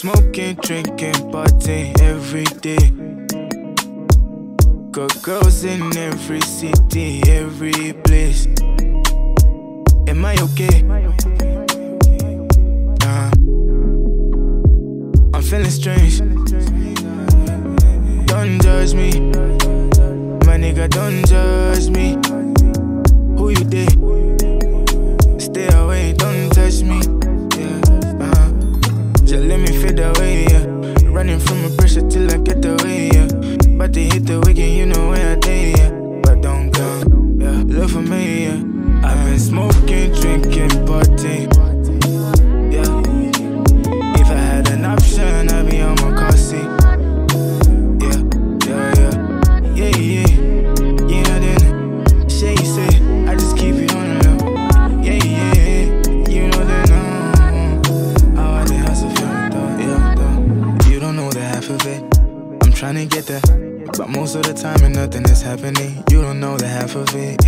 smoking, drinking, partying every day. Got girls in every city, every place. Am I okay? Nah. I'm feeling strange. Don't judge me, trying to get there. But most of the time, and nothing is happening. You don't know the half of it.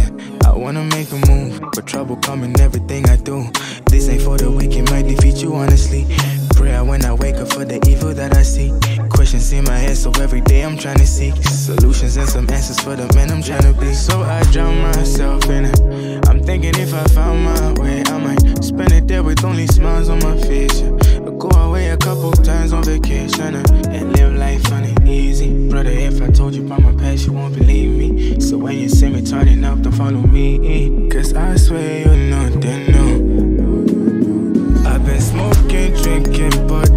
I wanna make a move, but trouble coming everything I do. This ain't for the weak, it might defeat you honestly. Prayer when I wake up for the evil that I see. Questions in my head, so every day I'm trying to seek solutions and some answers for the man I'm trying to be. So I drown myself in it. I'm thinking if I found my way, I might spend it there with only smiles on my face. Yeah. Go away a couple times on vacation uh, and on it easy. Brother, if I told you about my past, you won't believe me. So when you see me turning up, don't follow me. Cause I swear you know they know. I've been smoking, drinking, partying.